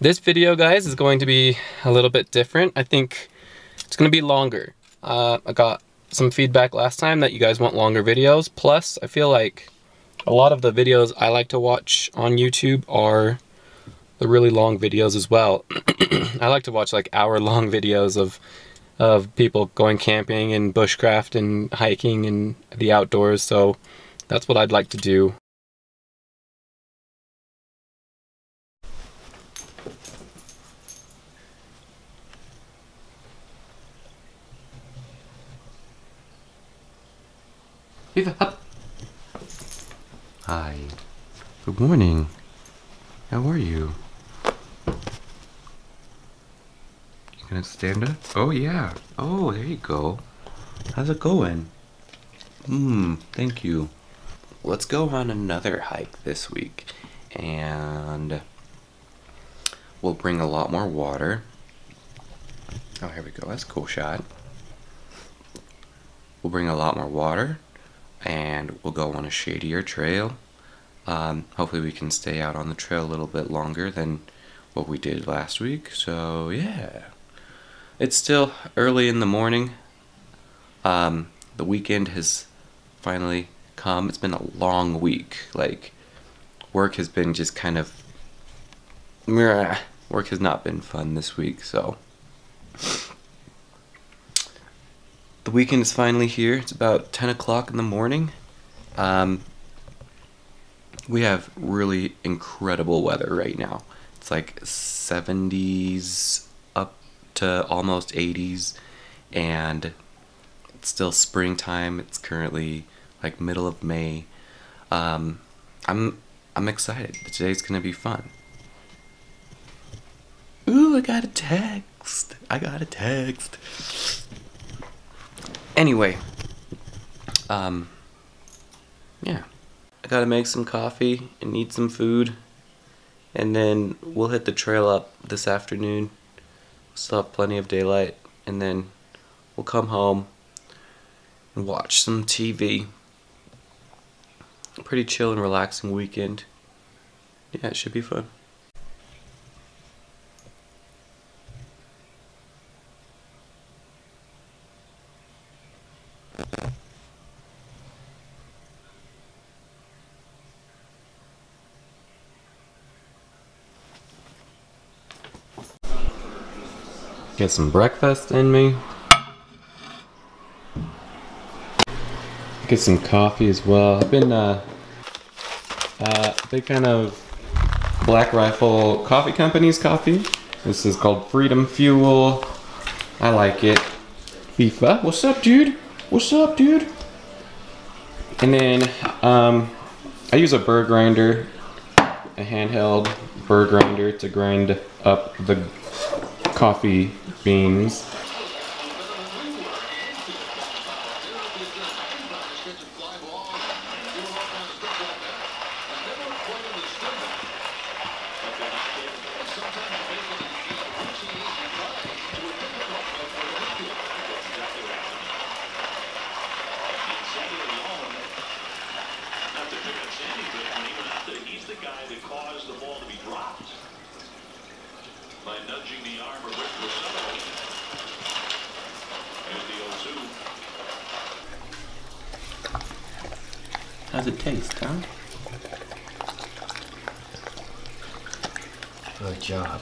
This video, guys, is going to be a little bit different. I think it's going to be longer. Uh, I got some feedback last time that you guys want longer videos. Plus, I feel like a lot of the videos I like to watch on YouTube are the really long videos as well. I like to watch like hour long videos of of people going camping and bushcraft and hiking and the outdoors. So that's what I'd like to do. Hi. Good morning. How are you? You gonna stand up? Oh yeah. Oh, there you go. How's it going? Hmm, thank you. Let's go on another hike this week. And we'll bring a lot more water. Oh, here we go. That's a cool shot. We'll bring a lot more water and we'll go on a shadier trail. Um, hopefully we can stay out on the trail a little bit longer than what we did last week. So yeah, it's still early in the morning. Um, the weekend has finally come. It's been a long week. Like work has been just kind of work has not been fun this week. So the weekend is finally here. It's about 10 o'clock in the morning. Um, we have really incredible weather right now. It's like 70s up to almost 80s, and it's still springtime. It's currently like middle of May. Um, I'm I'm excited. Today's gonna be fun. Ooh, I got a text. I got a text. Anyway, um, yeah. I gotta make some coffee and eat some food. And then we'll hit the trail up this afternoon. Still have plenty of daylight. And then we'll come home and watch some TV. Pretty chill and relaxing weekend. Yeah, it should be fun. Get some breakfast in me. Get some coffee as well. I've been uh, uh, big fan of Black Rifle Coffee Company's coffee. This is called Freedom Fuel. I like it. Fifa, what's up, dude? What's up, dude? And then um, I use a burr grinder, a handheld burr grinder to grind up the coffee beans. It taste, huh? Good job.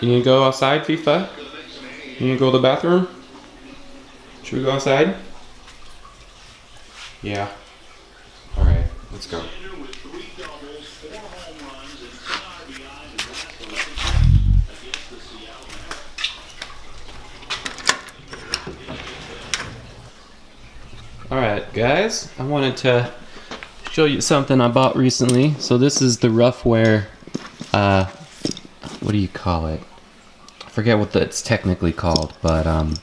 You need to go outside, Fifa? You need to go to the bathroom? Should we go outside? Yeah. Alright guys, I wanted to show you something I bought recently. So this is the Ruffwear, uh, what do you call it? I forget what it's technically called, but um,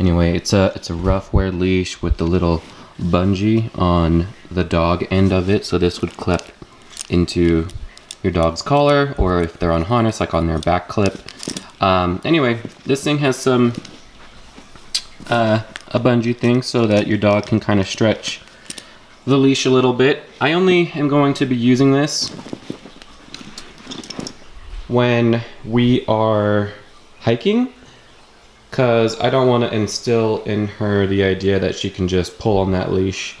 anyway, it's a it's a Ruffwear leash with the little bungee on the dog end of it. So this would clip into your dog's collar or if they're on harness, like on their back clip. Um, anyway, this thing has some uh, a bungee thing so that your dog can kind of stretch the leash a little bit. I only am going to be using this when we are hiking because I don't want to instill in her the idea that she can just pull on that leash.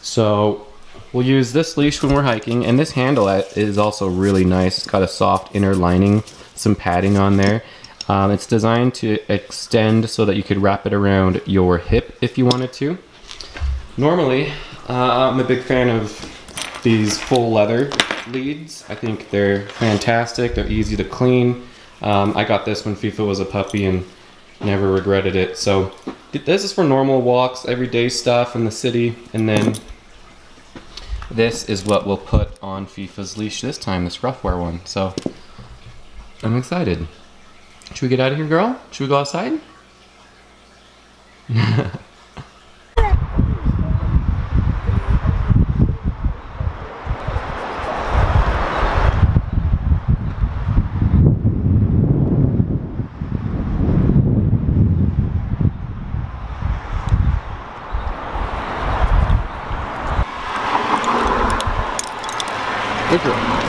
So we'll use this leash when we're hiking and this handle is also really nice. It's got a soft inner lining, some padding on there. Um, it's designed to extend so that you could wrap it around your hip if you wanted to. Normally, uh, I'm a big fan of these full leather leads. I think they're fantastic. They're easy to clean. Um, I got this when Fifa was a puppy and never regretted it. So this is for normal walks, everyday stuff in the city. And then this is what we'll put on Fifa's leash this time, this Ruffwear one. So I'm excited. Should we get out of here, girl? Should we go outside? Good girl.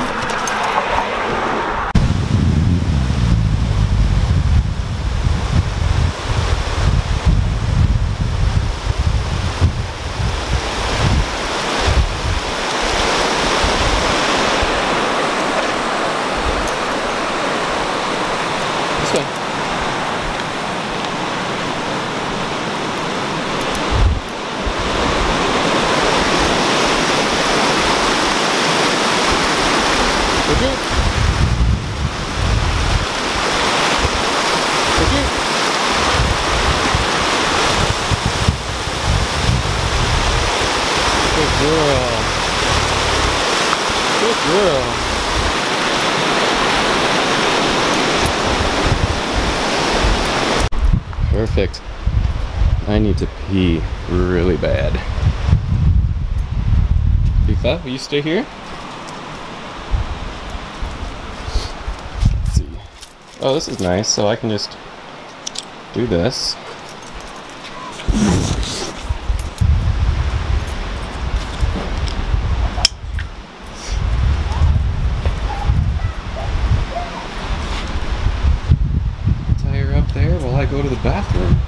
Perfect. I need to pee really bad. Fifa, will you stay here? Let's see. Oh, this is nice, so I can just do this. go to the bathroom.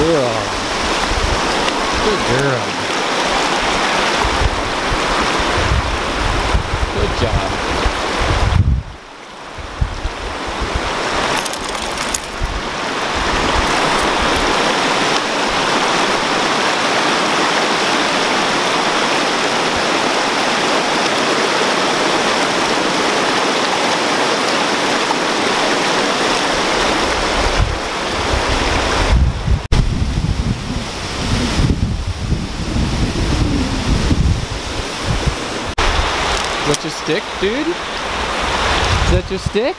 girl. Good girl. Good job. that your stick, dude? Is that your stick?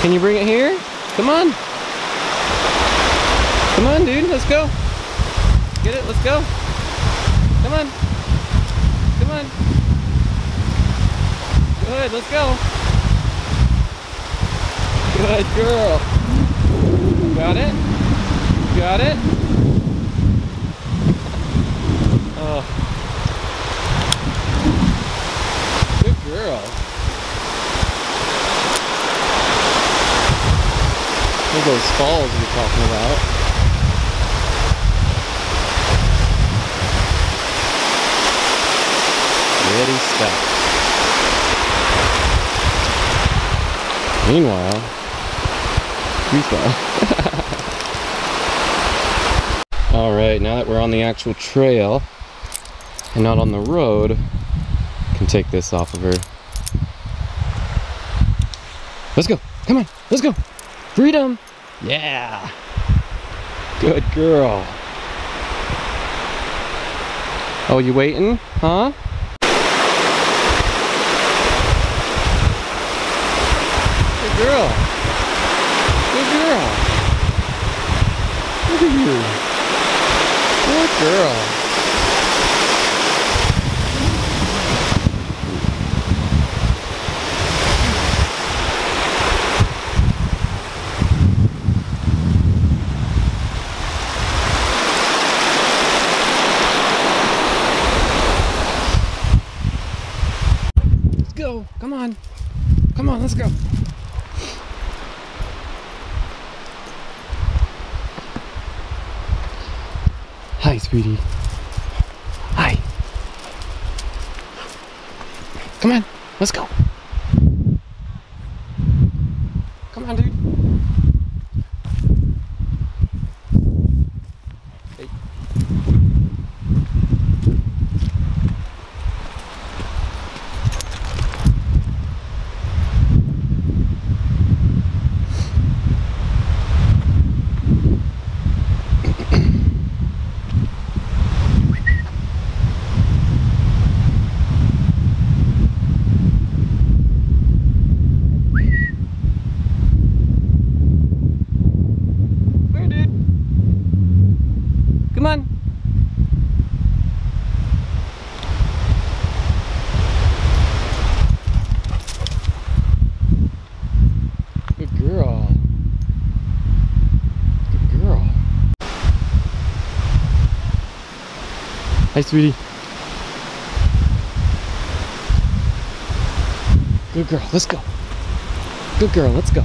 Can you bring it here? Come on. Come on, dude. Let's go. Get it. Let's go. Come on. Come on. Good. Let's go. Good girl. Got it? Got it? Oh. Girl. Look those falls you're talking about. Ready, stop. Meanwhile, Fifa. All right, now that we're on the actual trail and not on the road, can take this off of her. Let's go. Come on. Let's go. Freedom. Yeah. Good girl. Oh, you waiting? Huh? Good girl. Good girl. Look at you. Good girl. Let's go. Come on. Come on, let's go. Hi, sweetie. Hi. Come on, let's go. Come on, dude. Hey. Come here, dude. Come on. Good girl. Good girl. Hi, sweetie. Good girl. Let's go. Good girl. Let's go.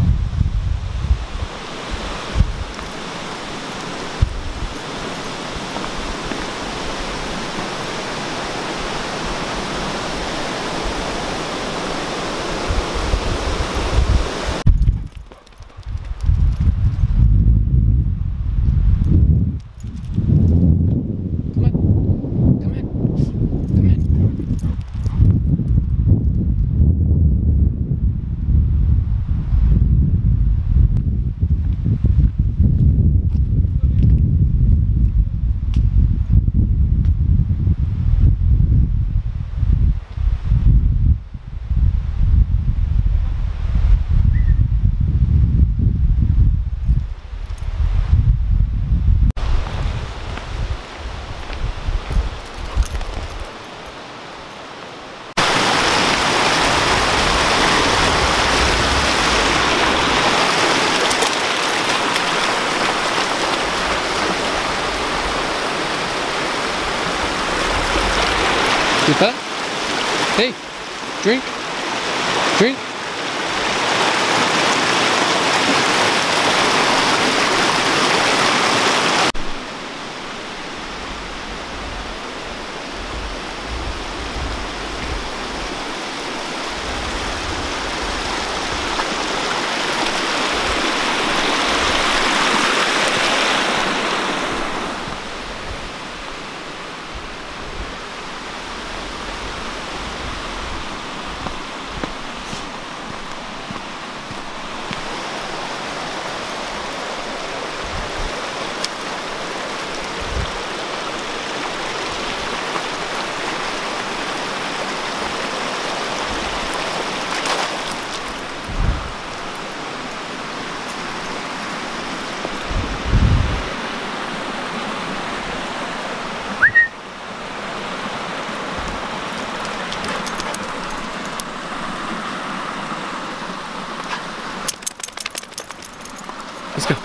Let's go.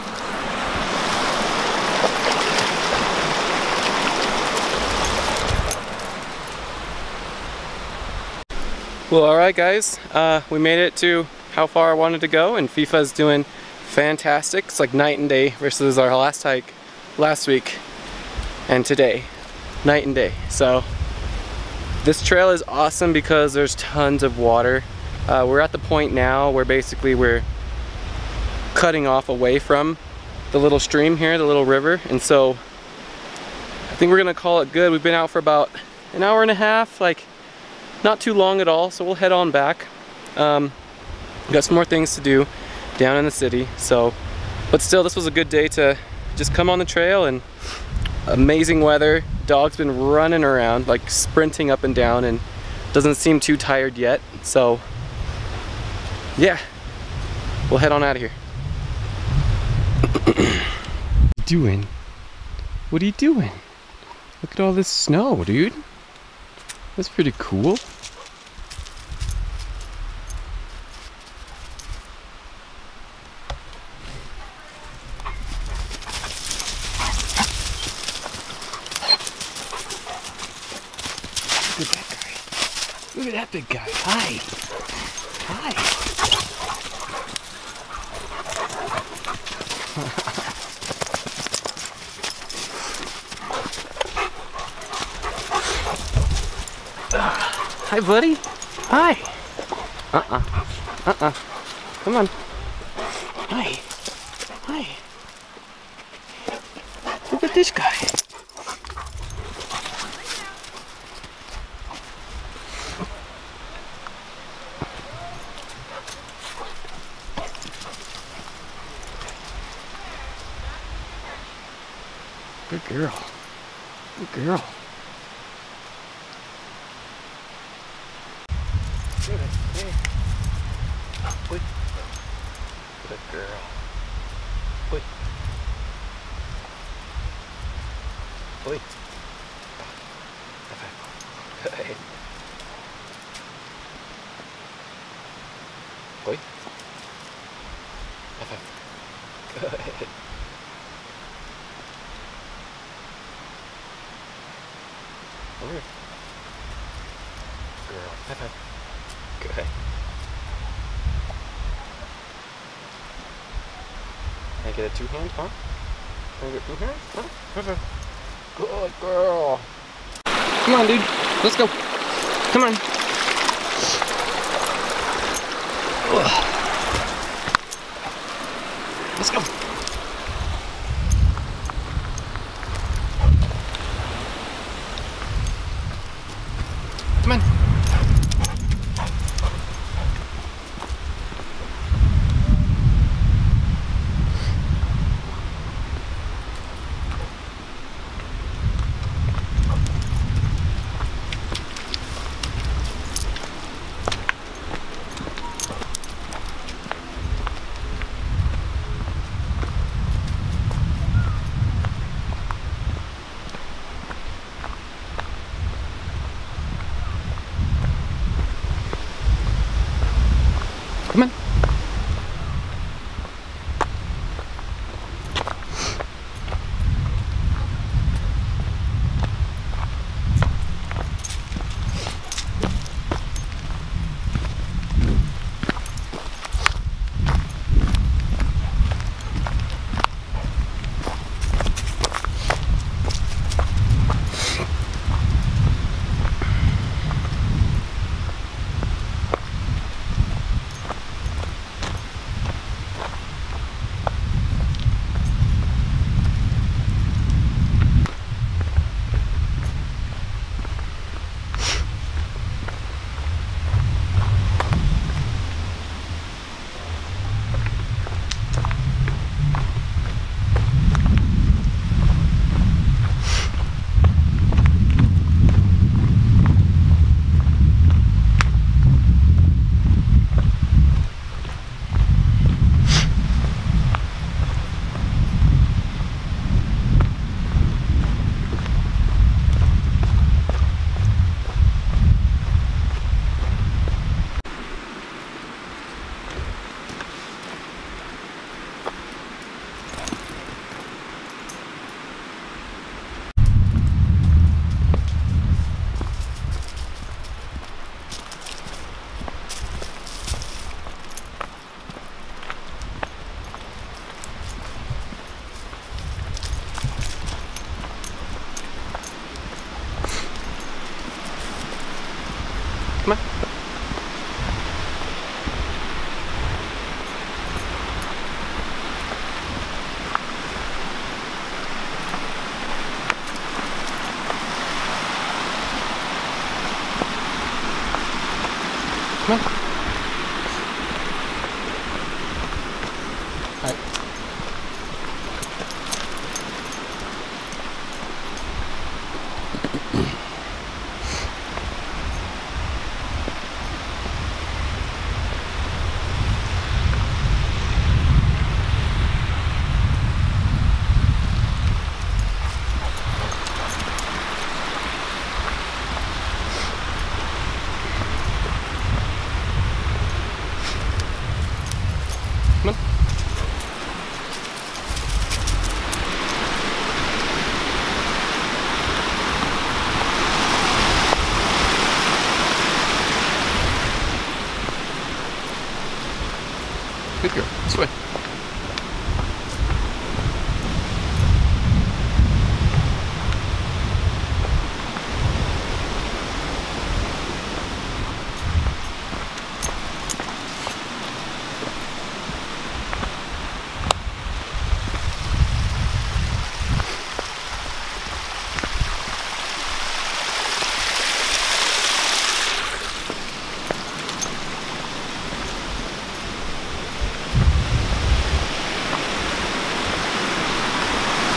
Well, all right, guys. Uh, we made it to how far I wanted to go, and Fifa's doing fantastic. It's like night and day versus our last hike last week and today. Night and day. So this trail is awesome because there's tons of water. Uh, we're at the point now where basically we're cutting off away from the little stream here, the little river. And so I think we're gonna call it good. We've been out for about an hour and a half, like not too long at all. So we'll head on back. Um, got some more things to do down in the city. So, but still, this was a good day to just come on the trail and amazing weather. Dog's been running around, like sprinting up and down and doesn't seem too tired yet. So yeah, we'll head on out of here. doing? What are you doing? Look at all this snow, dude. That's pretty cool. Look at that guy. Look at that big guy. Hi. Hi. Hi, buddy. Hi. Uh-uh. Uh-uh. Come on. Hi. Hi. Look at this guy. Good girl. Good girl. Oi. Good. Oi. Good. Over here. Girl. High five. Good. Can I get a two hand, huh? Can I get two hands? Huh? Good girl. Come on, dude. Let's go. Come on. Ugh. Let's go.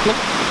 Come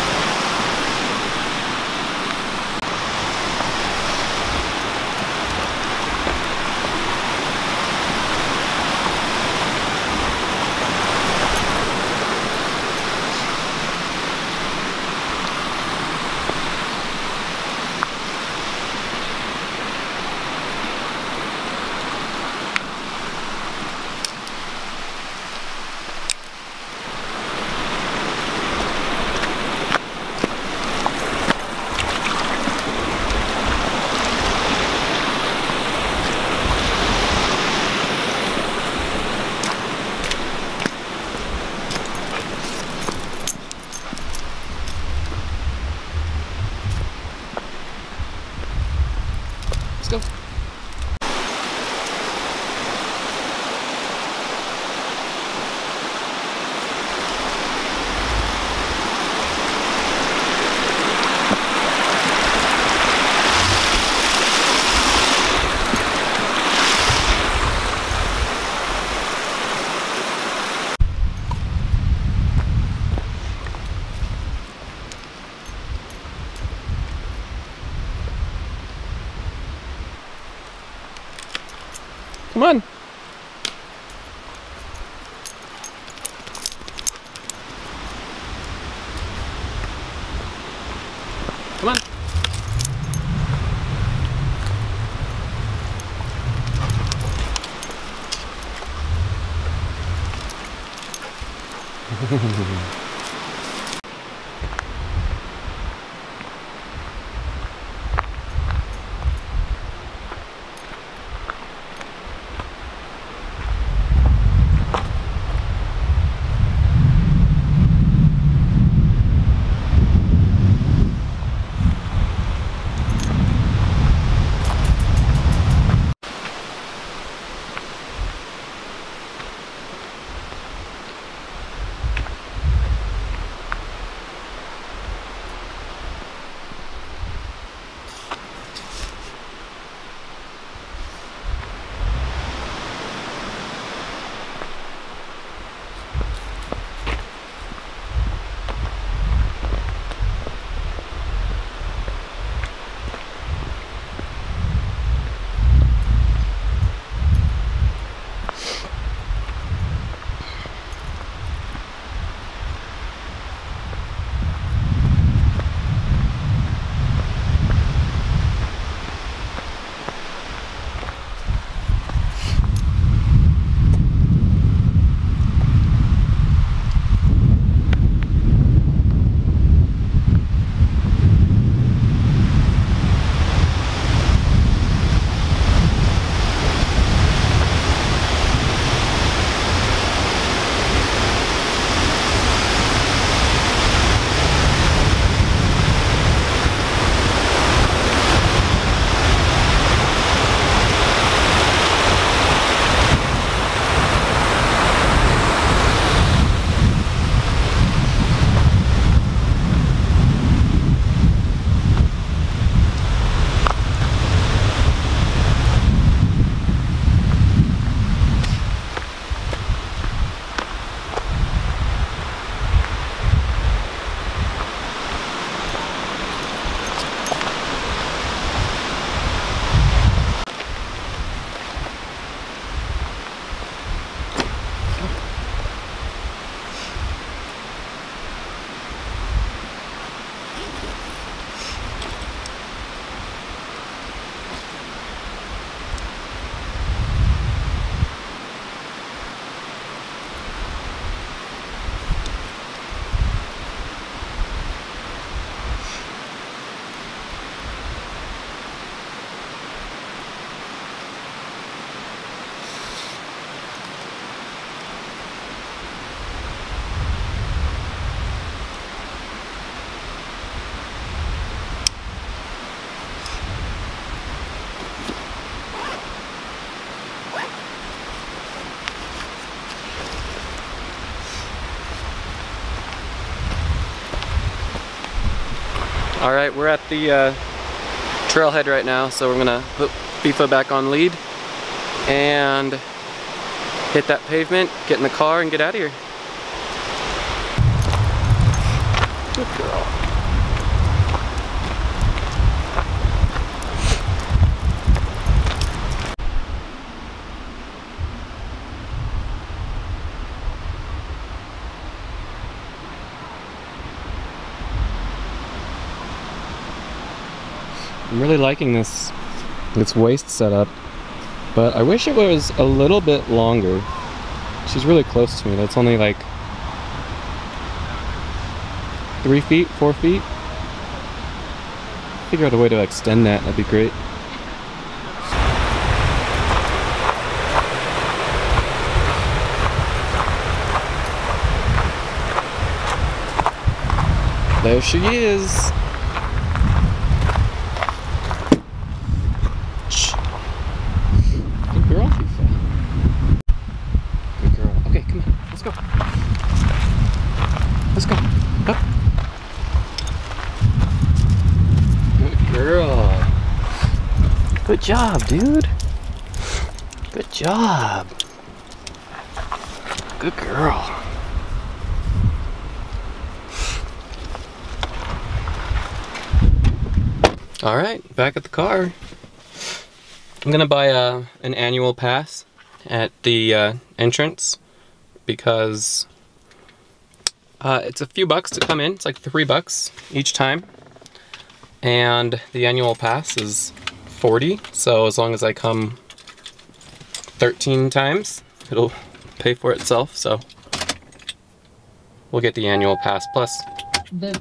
Mm-hmm. All right, we're at the uh, trailhead right now, so we're gonna put Fifa back on lead and hit that pavement, get in the car, and get out of here. Good girl. Really liking this this waist setup, but I wish it was a little bit longer. She's really close to me. That's only like three feet, four feet. Figure out a way to extend that. That'd be great. There she is. Good job, dude. Good job. Good girl. All right, back at the car. I'm gonna buy a, uh, an annual pass at the uh, entrance because uh, it's a few bucks to come in. It's like three bucks each time. And the annual pass is 40, so as long as I come 13 times, it'll pay for itself, so we'll get the annual pass. Plus, the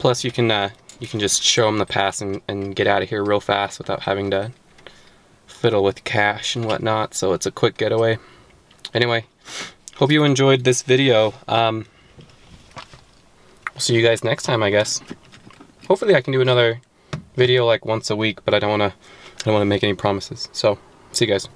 plus you can uh, you can just show them the pass and, and get out of here real fast without having to fiddle with cash and whatnot, so it's a quick getaway. Anyway, hope you enjoyed this video. Um, we'll see you guys next time, I guess. Hopefully I can do another video like once a week, but I don't want to I don't want to make any promises. So, see you guys.